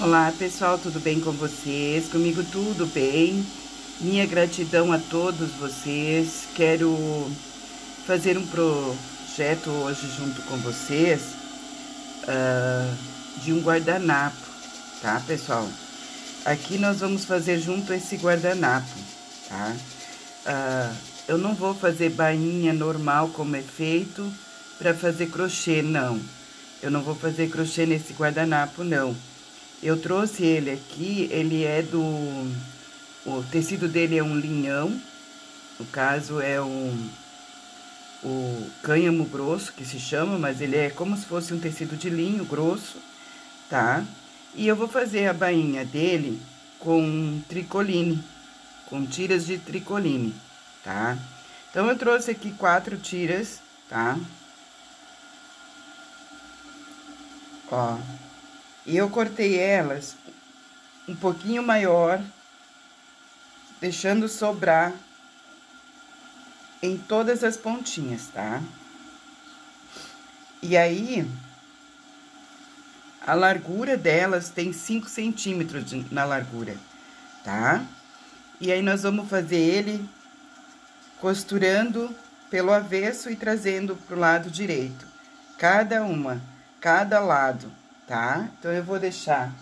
Olá pessoal, tudo bem com vocês? Comigo tudo bem. Minha gratidão a todos vocês. Quero fazer um projeto hoje junto com vocês uh, de um guardanapo, tá pessoal? Aqui nós vamos fazer junto esse guardanapo, tá? Uh, eu não vou fazer bainha normal como é feito para fazer crochê, não. Eu não vou fazer crochê nesse guardanapo, não eu trouxe ele aqui, ele é do... O tecido dele é um linhão, no caso é um... O cânhamo grosso, que se chama, mas ele é como se fosse um tecido de linho grosso, tá? E eu vou fazer a bainha dele com tricoline, com tiras de tricoline, tá? Então, eu trouxe aqui quatro tiras, tá? Ó, e eu cortei elas um pouquinho maior, deixando sobrar em todas as pontinhas, tá? E aí, a largura delas tem 5 centímetros de, na largura, tá? E aí, nós vamos fazer ele costurando pelo avesso e trazendo pro lado direito. Cada uma, cada lado tá? Então, eu vou deixar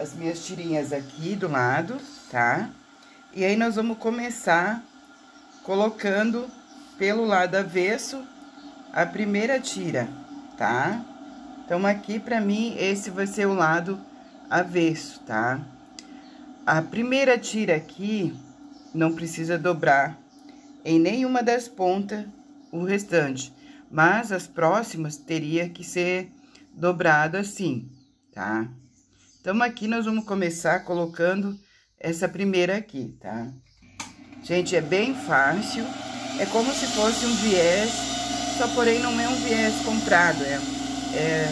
as minhas tirinhas aqui do lado, tá? E aí, nós vamos começar colocando pelo lado avesso a primeira tira, tá? Então, aqui, pra mim, esse vai ser o lado avesso, tá? A primeira tira aqui, não precisa dobrar em nenhuma das pontas o restante, mas as próximas teria que ser dobrado assim, tá? Então, aqui nós vamos começar colocando essa primeira aqui, tá? Gente, é bem fácil, é como se fosse um viés, só porém não é um viés comprado, é, é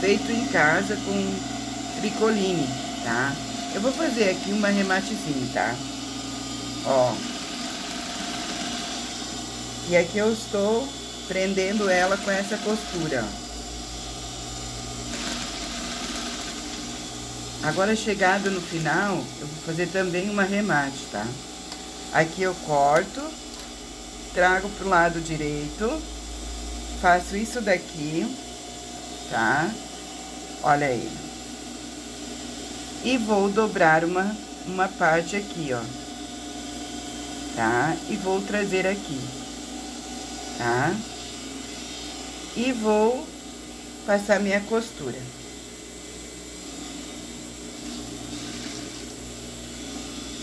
feito em casa com tricoline, tá? Eu vou fazer aqui uma rematezinho, tá? Ó. E aqui eu estou prendendo ela com essa costura, ó. Agora, chegado no final, eu vou fazer também uma remate, tá? Aqui eu corto, trago pro lado direito, faço isso daqui, tá? Olha aí. E vou dobrar uma, uma parte aqui, ó. Tá? E vou trazer aqui, tá? E vou passar minha costura.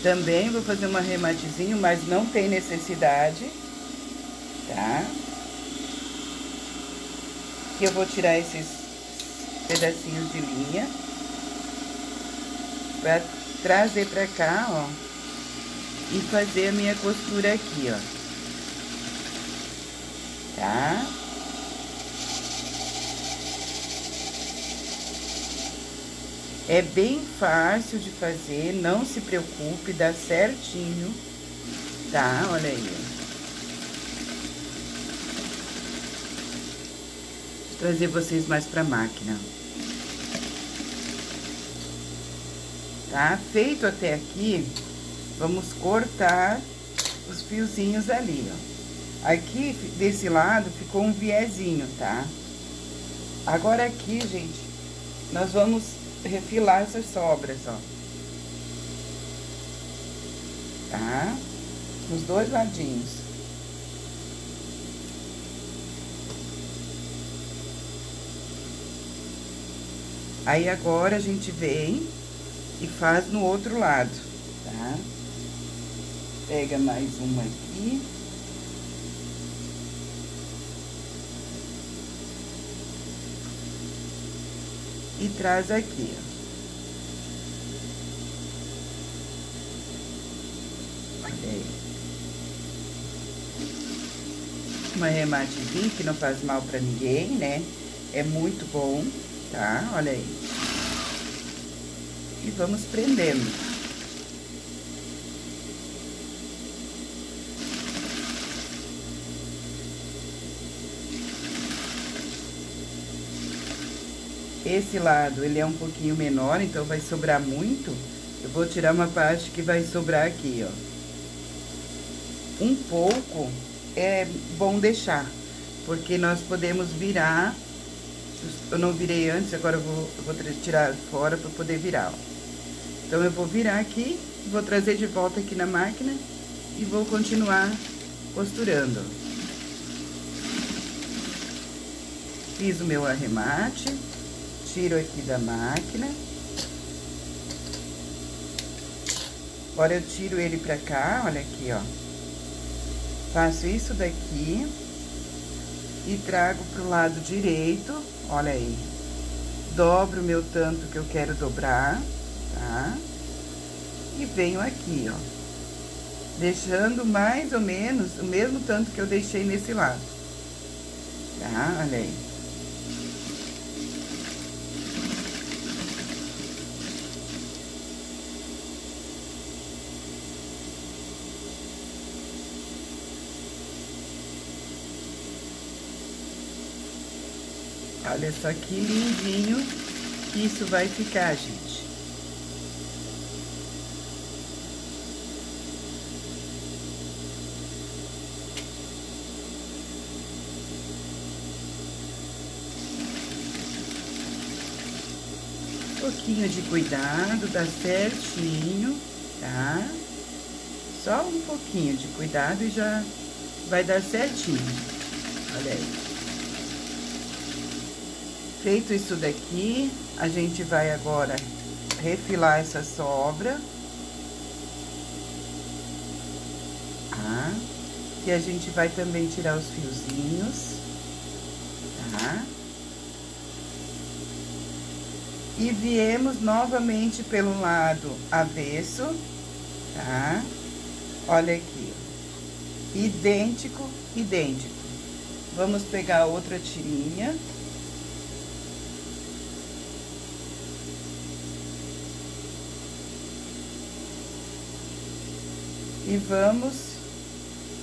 Também vou fazer um arrematezinho, mas não tem necessidade, tá? Que eu vou tirar esses pedacinhos de linha. Pra trazer pra cá, ó. E fazer a minha costura aqui, ó. Tá? É bem fácil de fazer, não se preocupe, dá certinho, tá? Olha aí. Vou trazer vocês mais pra máquina. Tá? Feito até aqui, vamos cortar os fiozinhos ali, ó. Aqui, desse lado, ficou um viezinho, tá? Agora aqui, gente, nós vamos refilar essas sobras, ó. Tá? Nos dois ladinhos. Aí, agora, a gente vem e faz no outro lado, tá? Pega mais uma aqui. E traz aqui, ó. Olha aí. Um arrematezinho que não faz mal pra ninguém, né? É muito bom, tá? Olha aí. E vamos prendendo. Esse lado, ele é um pouquinho menor, então vai sobrar muito. Eu vou tirar uma parte que vai sobrar aqui, ó. Um pouco é bom deixar, porque nós podemos virar. Eu não virei antes, agora eu vou, eu vou tirar fora para poder virar, ó. Então, eu vou virar aqui, vou trazer de volta aqui na máquina e vou continuar costurando. Fiz o meu arremate, tiro aqui da máquina. Agora, eu tiro ele pra cá, olha aqui, ó. Faço isso daqui e trago pro lado direito, olha aí. Dobro o meu tanto que eu quero dobrar, tá? E venho aqui, ó. Deixando mais ou menos o mesmo tanto que eu deixei nesse lado. Tá? Olha aí. Olha só que lindinho que isso vai ficar, gente. Um pouquinho de cuidado, dá certinho, tá? Só um pouquinho de cuidado e já vai dar certinho. Olha aí. Feito isso daqui, a gente vai agora refilar essa sobra. Tá? E a gente vai também tirar os fiozinhos. Tá? E viemos novamente pelo lado avesso, tá? Olha aqui, idêntico, idêntico. Vamos pegar outra tirinha. E vamos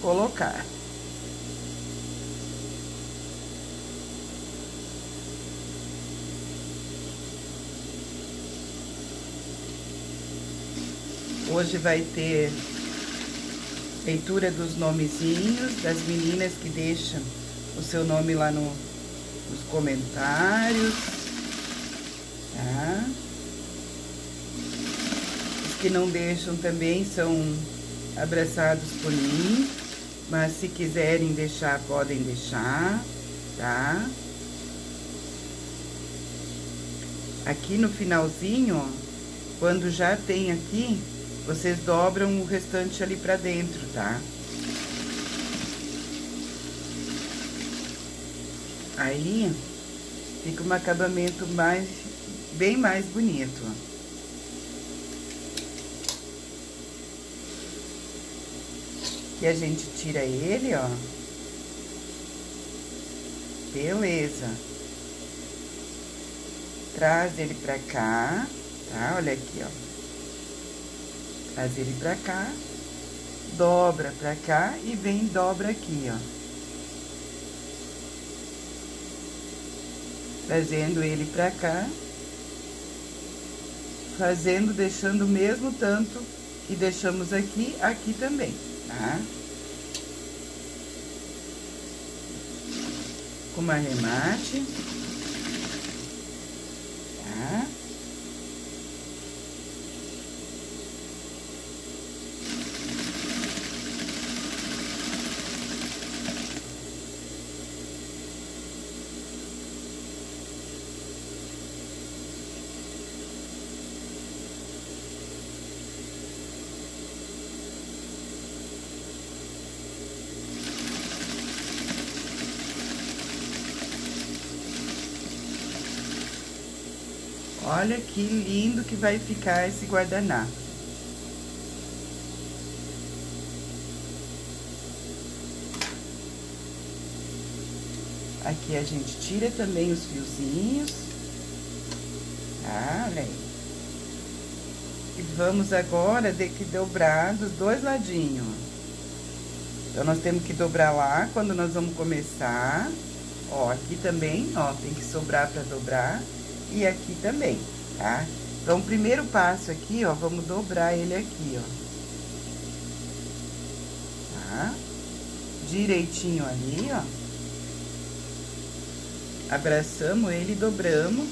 colocar. Hoje vai ter leitura dos nomezinhos das meninas que deixam o seu nome lá no, nos comentários, tá? Os que não deixam também são abraçados por mim, mas se quiserem deixar, podem deixar, tá? Aqui no finalzinho, quando já tem aqui, vocês dobram o restante ali pra dentro, tá? Aí, fica um acabamento mais, bem mais bonito, ó. Aqui a gente tira ele, ó. Beleza. Traz ele pra cá, tá? Olha aqui, ó. Traz ele pra cá, dobra pra cá e vem dobra aqui, ó. Trazendo ele pra cá. Fazendo, deixando o mesmo tanto que deixamos aqui, aqui também tá? Com arremate. Tá? Olha que lindo que vai ficar esse guardanapo. Aqui a gente tira também os fiozinhos. Tá, olha aí. E vamos agora ter que dobrar dos dois ladinhos. Então, nós temos que dobrar lá quando nós vamos começar. Ó, aqui também, ó, tem que sobrar pra dobrar. E aqui também, tá? Então, o primeiro passo aqui, ó, vamos dobrar ele aqui, ó. Tá? Direitinho ali, ó. Abraçamos ele, dobramos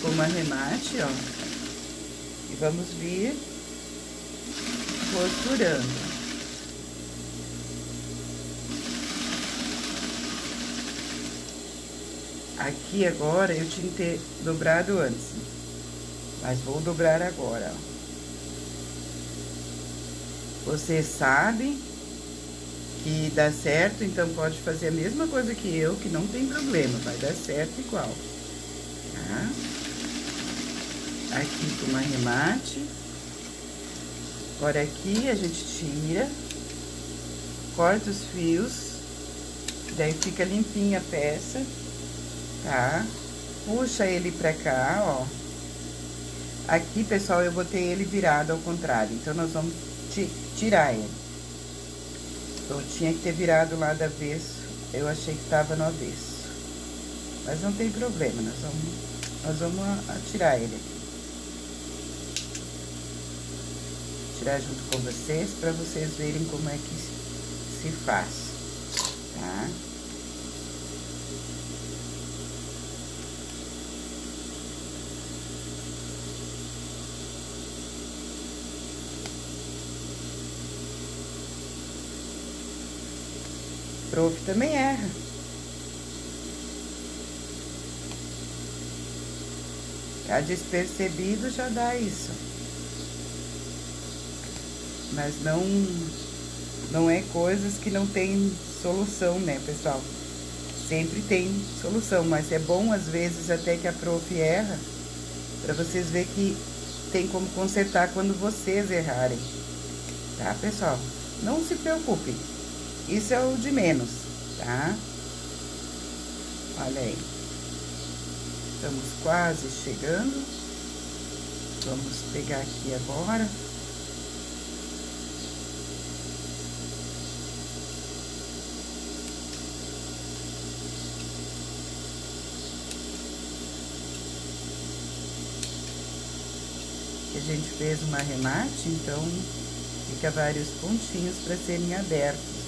com arremate, ó. E vamos vir costurando. Aqui agora, eu tinha que ter dobrado antes. Mas vou dobrar agora. Você sabe que dá certo, então pode fazer a mesma coisa que eu, que não tem problema, vai dar certo igual. Tá? Aqui com arremate. Agora aqui a gente tira, corta os fios, daí fica limpinha a peça tá? Puxa ele pra cá, ó. Aqui, pessoal, eu botei ele virado ao contrário, então nós vamos tirar ele. Eu tinha que ter virado lá avesso, eu achei que tava no avesso. Mas não tem problema, nós vamos, nós vamos atirar ele aqui. Tirar junto com vocês, pra vocês verem como é que se faz, tá? Prof também erra. Já despercebido já dá isso. Mas não, não é coisas que não tem solução, né, pessoal? Sempre tem solução, mas é bom às vezes até que a prof erra, para vocês verem que tem como consertar quando vocês errarem. Tá, pessoal? Não se preocupem. Isso é o de menos, tá? Olha aí. Estamos quase chegando. Vamos pegar aqui agora. a gente fez uma arremate, então fica vários pontinhos para serem abertos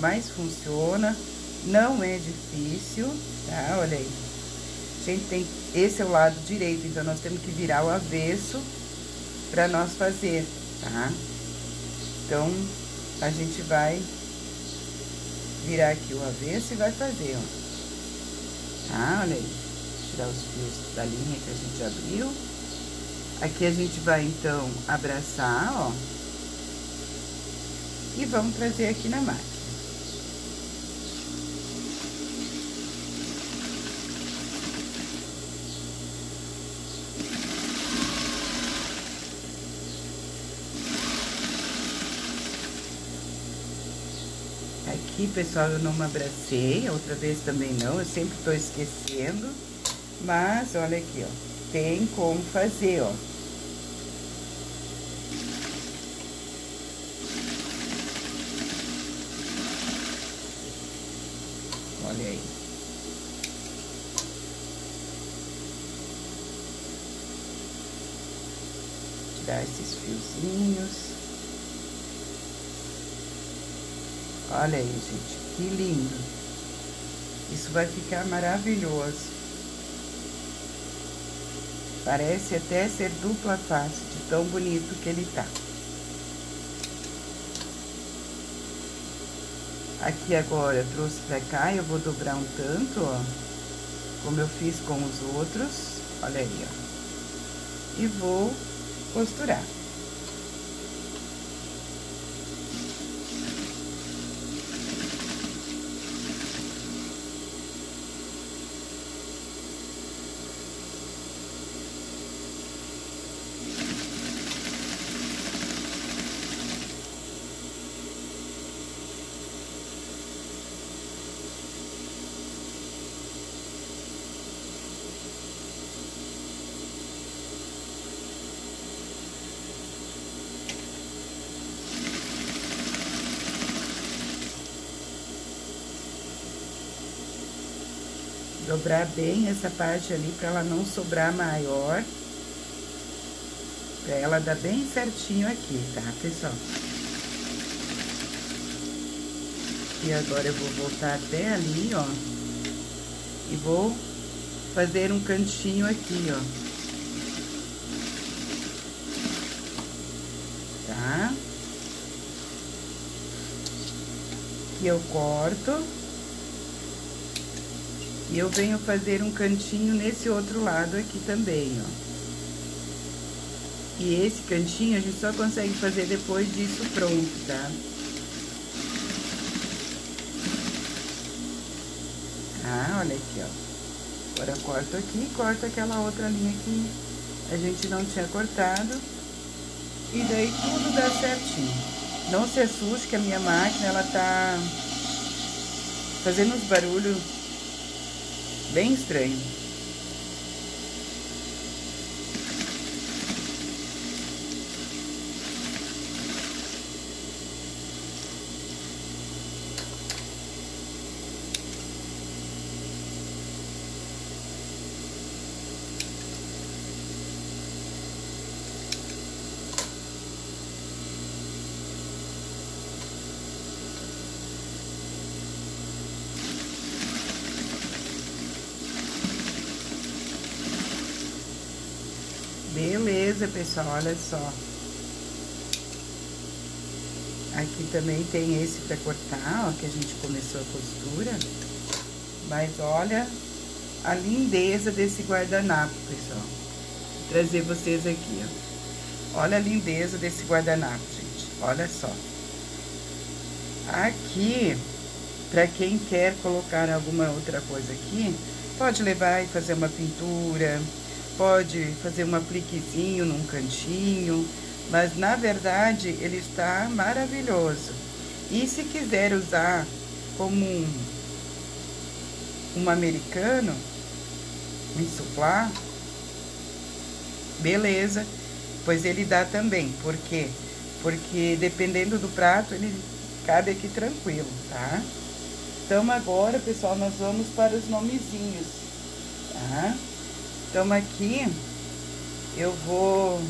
mas funciona, não é difícil, tá? Olha aí. A gente tem, esse é o lado direito, então nós temos que virar o avesso para nós fazer, tá? Então, a gente vai virar aqui o avesso e vai fazer, ó. Tá? Olha aí. Tirar os fios da linha que a gente abriu. Aqui a gente vai, então, abraçar, ó. E vamos trazer aqui na máquina. Aqui, pessoal, eu não me abracei, outra vez também não, eu sempre tô esquecendo. Mas, olha aqui, ó, tem como fazer, ó. Olha aí. Tirar esses fiozinhos. Olha aí, gente, que lindo. Isso vai ficar maravilhoso. Parece até ser dupla face, de tão bonito que ele tá. Aqui agora, trouxe pra cá, eu vou dobrar um tanto, ó. Como eu fiz com os outros. Olha aí, ó. E vou costurar. Dobrar bem essa parte ali para ela não sobrar maior. Pra ela dar bem certinho aqui, tá, pessoal? E agora eu vou voltar até ali, ó. E vou fazer um cantinho aqui, ó. Tá? Que eu corto. E eu venho fazer um cantinho nesse outro lado aqui também, ó. E esse cantinho a gente só consegue fazer depois disso pronto, tá? Ah, olha aqui, ó. Agora corto aqui e corto aquela outra linha que a gente não tinha cortado. E daí tudo dá certinho. Não se assuste que a minha máquina, ela tá fazendo uns barulhos bem estranhos. Beleza, pessoal, olha só. Aqui também tem esse pra cortar, ó, que a gente começou a costura. Mas olha a lindeza desse guardanapo, pessoal. Vou trazer vocês aqui, ó. Olha a lindeza desse guardanapo, gente. Olha só. Aqui, pra quem quer colocar alguma outra coisa aqui, pode levar e fazer uma pintura, pode fazer um apliquezinho num cantinho, mas na verdade ele está maravilhoso. E se quiser usar como um, um americano, insuflar, beleza, pois ele dá também. Por quê? Porque dependendo do prato, ele cabe aqui tranquilo, tá? Então agora, pessoal, nós vamos para os nomezinhos, tá? Então, aqui eu vou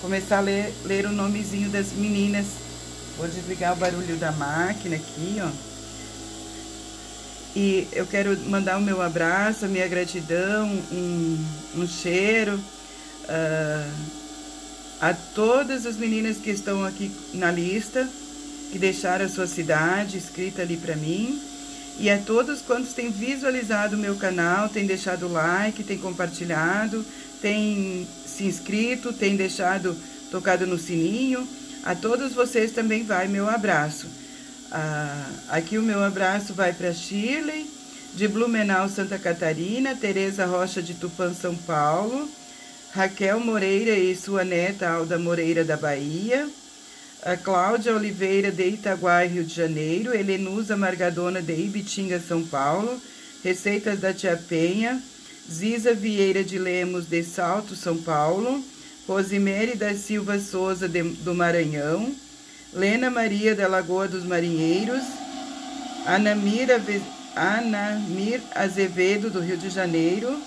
começar a ler, ler o nomezinho das meninas. Vou desligar o barulho da máquina aqui, ó. E eu quero mandar o meu abraço, a minha gratidão, um, um cheiro uh, a todas as meninas que estão aqui na lista, que deixaram a sua cidade escrita ali para mim. E a todos quantos têm visualizado o meu canal, têm deixado like, têm compartilhado, têm se inscrito, têm deixado tocado no sininho. A todos vocês também vai meu abraço. Ah, aqui o meu abraço vai para Shirley, de Blumenau, Santa Catarina, Tereza Rocha de Tupã, São Paulo, Raquel Moreira e sua neta Alda Moreira da Bahia, a Cláudia Oliveira de Itaguai, Rio de Janeiro, Helenusa Margadona de Ibitinga, São Paulo, Receitas da Tia Penha, Ziza Vieira de Lemos de Salto, São Paulo, Rosimere da Silva Souza de, do Maranhão, Lena Maria da Lagoa dos Marinheiros, Anamira, Anamir Azevedo do Rio de Janeiro,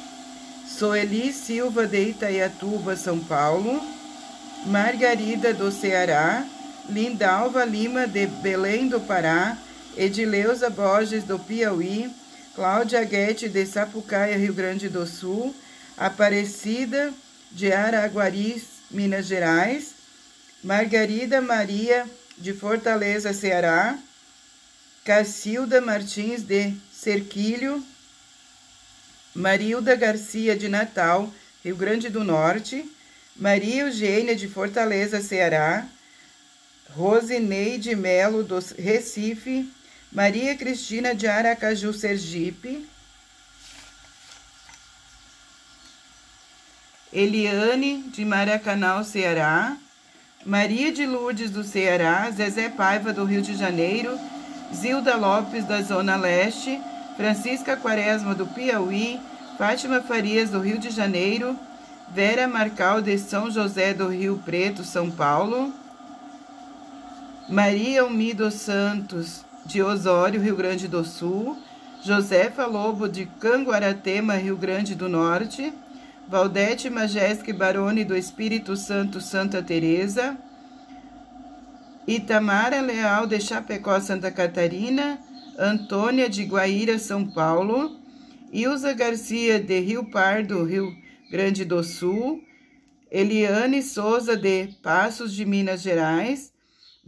Soeli Silva de Itaiatuba, São Paulo, Margarida do Ceará, Lindalva Lima, de Belém do Pará, Edileuza Borges, do Piauí, Cláudia Guete, de Sapucaia, Rio Grande do Sul, Aparecida, de Araguari, Minas Gerais, Margarida Maria, de Fortaleza, Ceará, Cacilda Martins, de Cerquilho, Marilda Garcia, de Natal, Rio Grande do Norte, Maria Eugênia, de Fortaleza, Ceará, Rosineide Melo, do Recife, Maria Cristina de Aracaju, Sergipe, Eliane de Maracanã, Ceará, Maria de Lourdes do Ceará, Zezé Paiva do Rio de Janeiro, Zilda Lopes da Zona Leste, Francisca Quaresma do Piauí, Fátima Farias do Rio de Janeiro, Vera Marcal de São José do Rio Preto, São Paulo, Maria Almido Santos, de Osório, Rio Grande do Sul, Josefa Lobo de Canguaratema, Rio Grande do Norte, Valdete Majeski Barone do Espírito Santo, Santa Teresa, Itamara Leal de Chapecó, Santa Catarina, Antônia de Guaíra, São Paulo, Ilza Garcia de Rio Pardo, Rio Grande do Sul, Eliane Souza de Passos de Minas Gerais,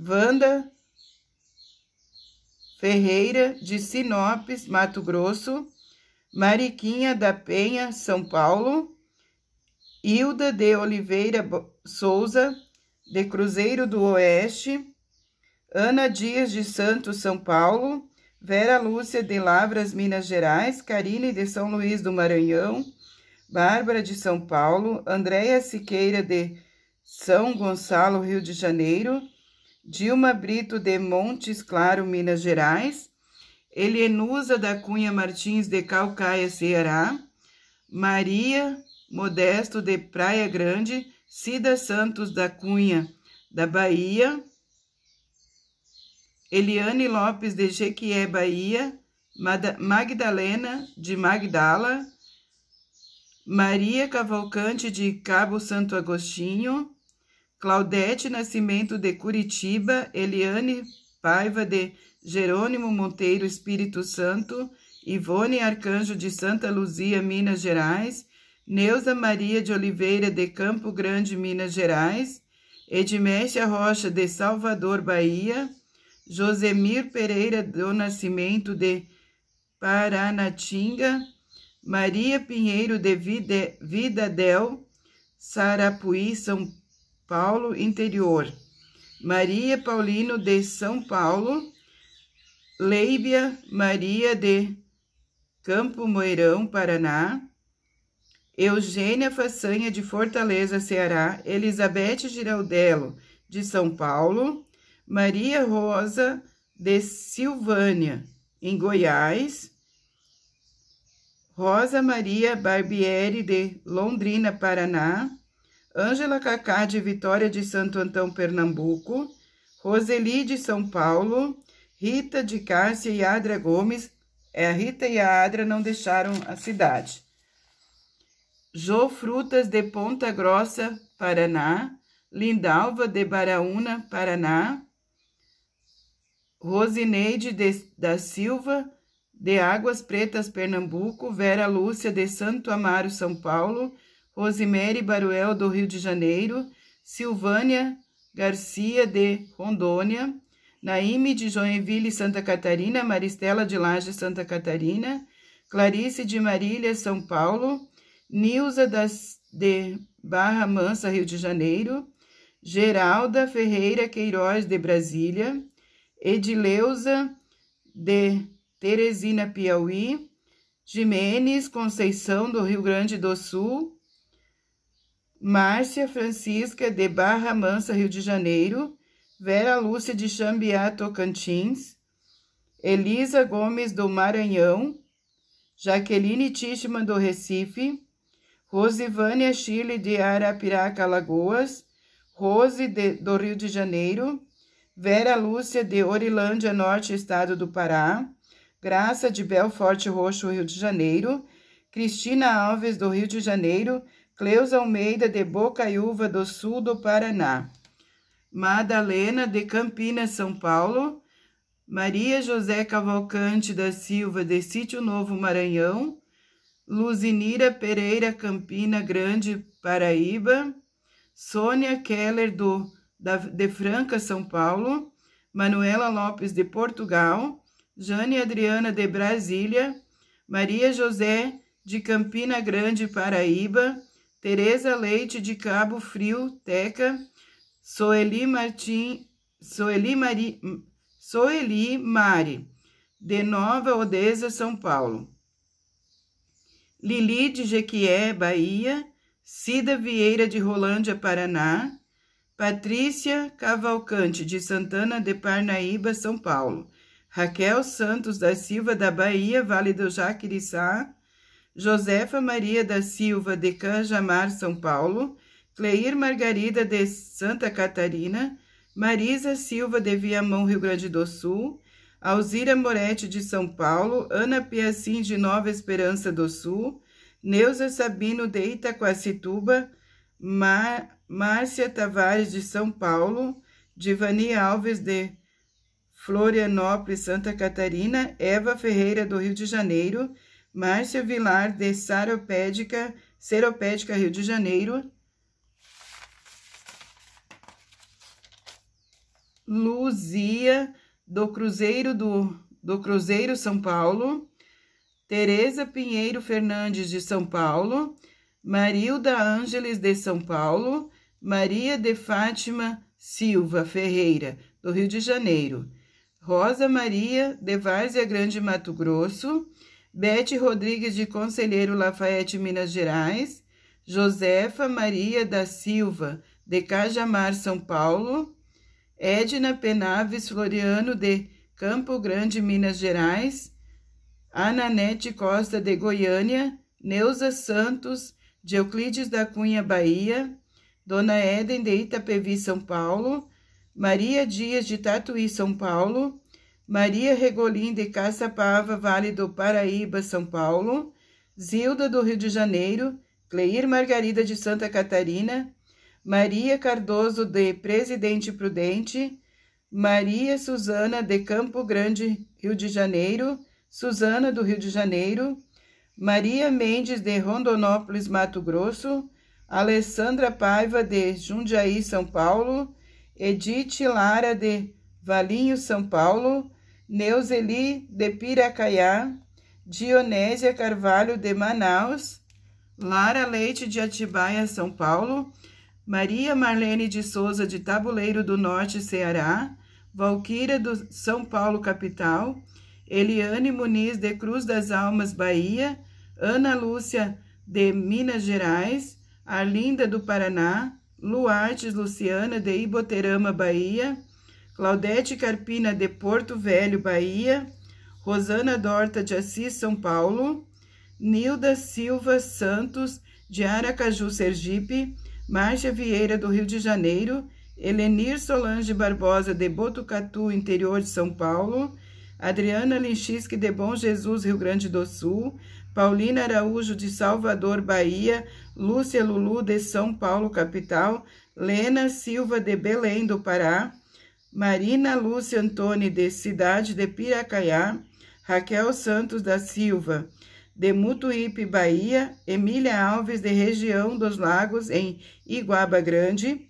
Wanda Ferreira de Sinopes, Mato Grosso, Mariquinha da Penha, São Paulo, Hilda de Oliveira Souza, de Cruzeiro do Oeste, Ana Dias de Santos, São Paulo, Vera Lúcia de Lavras, Minas Gerais, Karine de São Luís do Maranhão, Bárbara de São Paulo, Andréia Siqueira de São Gonçalo, Rio de Janeiro, Dilma Brito de Montes Claro, Minas Gerais, Elienusa da Cunha Martins de Calcaia, Ceará, Maria Modesto de Praia Grande, Cida Santos da Cunha, da Bahia, Eliane Lopes de Jequié, Bahia, Magdalena de Magdala, Maria Cavalcante de Cabo Santo Agostinho, Claudete Nascimento de Curitiba, Eliane Paiva de Jerônimo Monteiro, Espírito Santo, Ivone Arcanjo de Santa Luzia, Minas Gerais, Neuza Maria de Oliveira de Campo Grande, Minas Gerais, Edmécia Rocha de Salvador, Bahia, Josemir Pereira do Nascimento de Paranatinga, Maria Pinheiro de Vidadel, Sarapuí, São Paulo, interior. Maria Paulino de São Paulo, Leibia Maria de Campo Moirão, Paraná, Eugênia Façanha de Fortaleza, Ceará, Elizabeth Giraldello de São Paulo, Maria Rosa de Silvânia, em Goiás, Rosa Maria Barbieri de Londrina, Paraná, Ângela Cacá de Vitória de Santo Antão, Pernambuco, Roseli de São Paulo, Rita de Cássia e Adra Gomes, é, a Rita e a Adra não deixaram a cidade. Jô Frutas de Ponta Grossa, Paraná, Lindalva de Baraúna, Paraná, Rosineide de, da Silva, de Águas Pretas, Pernambuco, Vera Lúcia de Santo Amaro, São Paulo, Rosemary Baruel, do Rio de Janeiro, Silvânia Garcia, de Rondônia, Naime de Joinville, Santa Catarina, Maristela de Laje, Santa Catarina, Clarice de Marília, São Paulo, Nilza das, de Barra Mansa, Rio de Janeiro, Geralda Ferreira Queiroz, de Brasília, Edileuza de Teresina, Piauí, Jimenez Conceição, do Rio Grande do Sul, Márcia Francisca de Barra Mansa, Rio de Janeiro, Vera Lúcia de Xambiá, Tocantins, Elisa Gomes do Maranhão, Jaqueline Tichman do Recife, Rosivânia Chile de Arapiraca, Alagoas, Rose de, do Rio de Janeiro, Vera Lúcia de Orilândia Norte, Estado do Pará, Graça de Belforte Roxo, Rio de Janeiro, Cristina Alves do Rio de Janeiro, Cleusa Almeida de Bocaiúva do Sul do Paraná, Madalena de Campinas, São Paulo, Maria José Cavalcante da Silva de Sítio Novo, Maranhão, Luzinira Pereira Campina Grande, Paraíba, Sônia Keller do, da, de Franca, São Paulo, Manuela Lopes de Portugal, Jane Adriana de Brasília, Maria José de Campina Grande, Paraíba, Tereza Leite de Cabo Frio, Teca, Soeli Martim, Soeli Mari, Soeli Mari, de Nova Odessa, São Paulo. Lili de Jequié, Bahia, Cida Vieira de Rolândia, Paraná, Patrícia Cavalcante de Santana de Parnaíba, São Paulo, Raquel Santos da Silva da Bahia, Vale do Jaquiriçá, Josefa Maria da Silva de Canjamar, São Paulo, Cleir Margarida de Santa Catarina, Marisa Silva de Viamão, Rio Grande do Sul, Alzira Moretti de São Paulo, Ana Piacin de Nova Esperança do Sul, Neuza Sabino de Itaquacituba, Mar Márcia Tavares de São Paulo, Divani Alves de Florianópolis, Santa Catarina, Eva Ferreira do Rio de Janeiro, Márcia Vilar de Saropédica, Seropédica, Rio de Janeiro, Luzia do Cruzeiro do, do Cruzeiro São Paulo, Tereza Pinheiro Fernandes de São Paulo, Marilda Ângeles de São Paulo, Maria de Fátima Silva Ferreira, do Rio de Janeiro, Rosa Maria de Várzea Grande, Mato Grosso, Bete Rodrigues de Conselheiro Lafayette, Minas Gerais, Josefa Maria da Silva de Cajamar, São Paulo, Edna Penaves Floriano de Campo Grande, Minas Gerais, Ananete Costa de Goiânia, Neuza Santos de Euclides da Cunha, Bahia, Dona Eden de Itapevi, São Paulo, Maria Dias de Tatuí, São Paulo, Maria Regolim de Caçapava, Vale do Paraíba, São Paulo, Zilda do Rio de Janeiro, Cleir Margarida de Santa Catarina, Maria Cardoso de Presidente Prudente, Maria Suzana de Campo Grande, Rio de Janeiro, Suzana do Rio de Janeiro, Maria Mendes de Rondonópolis, Mato Grosso, Alessandra Paiva de Jundiaí, São Paulo, Edith Lara de Valinho, São Paulo, Neuzeli de Piracaiá, Dionésia Carvalho de Manaus, Lara Leite de Atibaia, São Paulo, Maria Marlene de Souza de Tabuleiro do Norte, Ceará, Valquíria do São Paulo, capital, Eliane Muniz de Cruz das Almas, Bahia, Ana Lúcia de Minas Gerais, Arlinda do Paraná, Luartes Luciana de Iboterama, Bahia, Claudete Carpina de Porto Velho, Bahia, Rosana Dorta de Assis, São Paulo, Nilda Silva Santos de Aracaju, Sergipe, Márcia Vieira, do Rio de Janeiro, Helenir Solange Barbosa, de Botucatu, interior de São Paulo, Adriana Linchisque, de Bom Jesus, Rio Grande do Sul, Paulina Araújo, de Salvador, Bahia, Lúcia Lulu, de São Paulo, capital, Lena Silva, de Belém do Pará, Marina Lúcia Antônia, de Cidade de Piracaiá, Raquel Santos da Silva, de Mutuípe, Bahia, Emília Alves, de região dos Lagos, em Iguaba Grande,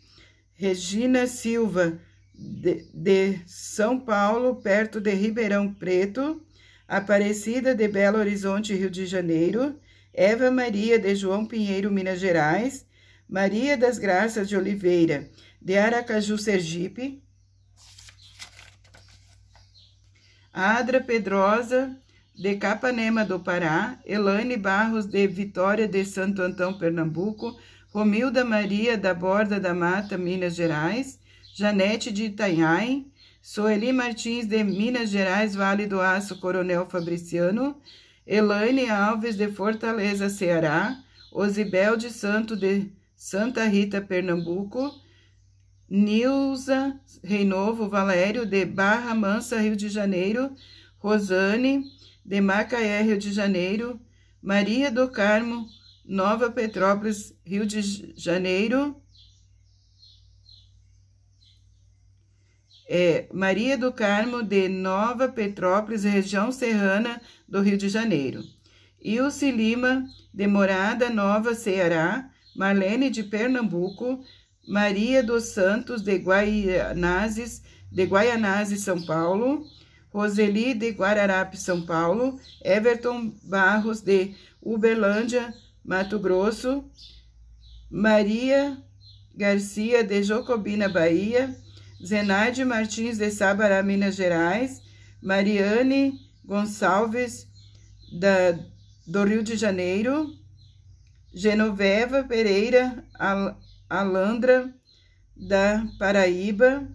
Regina Silva, de, de São Paulo, perto de Ribeirão Preto, Aparecida de Belo Horizonte, Rio de Janeiro, Eva Maria de João Pinheiro, Minas Gerais, Maria das Graças de Oliveira, de Aracaju, Sergipe, Adra Pedrosa, de Capanema do Pará, Elaine Barros de Vitória de Santo Antão, Pernambuco, Romilda Maria da Borda da Mata, Minas Gerais, Janete de Itanhaém, Soeli Martins de Minas Gerais, Vale do Aço, Coronel Fabriciano, Elaine Alves de Fortaleza, Ceará, Osibel de Santo de Santa Rita, Pernambuco, Nilza Reinovo Valério de Barra Mansa, Rio de Janeiro, Rosane de Macaé, Rio de Janeiro, Maria do Carmo, Nova Petrópolis, Rio de Janeiro, é, Maria do Carmo, de Nova Petrópolis, região serrana do Rio de Janeiro. Ilse Lima, de Morada Nova, Ceará, Marlene de Pernambuco, Maria dos Santos, de Guaianazes, de Guaianazes, São Paulo, Roseli de Guararape, São Paulo, Everton Barros de Uberlândia, Mato Grosso, Maria Garcia de Jocobina, Bahia, Zenaide Martins de Sabará, Minas Gerais, Mariane Gonçalves da, do Rio de Janeiro, Genoveva Pereira Alandra da Paraíba,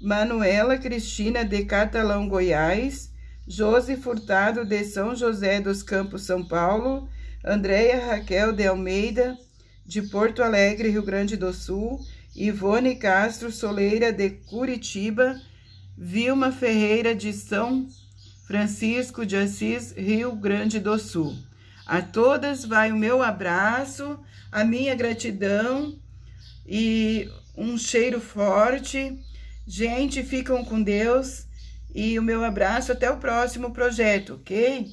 Manuela Cristina de Catalão, Goiás, Josi Furtado de São José dos Campos, São Paulo, Andréia Raquel de Almeida, de Porto Alegre, Rio Grande do Sul, Ivone Castro Soleira de Curitiba, Vilma Ferreira de São Francisco de Assis, Rio Grande do Sul. A todas vai o meu abraço, a minha gratidão e um cheiro forte. Gente, ficam com Deus e o meu abraço até o próximo projeto, ok?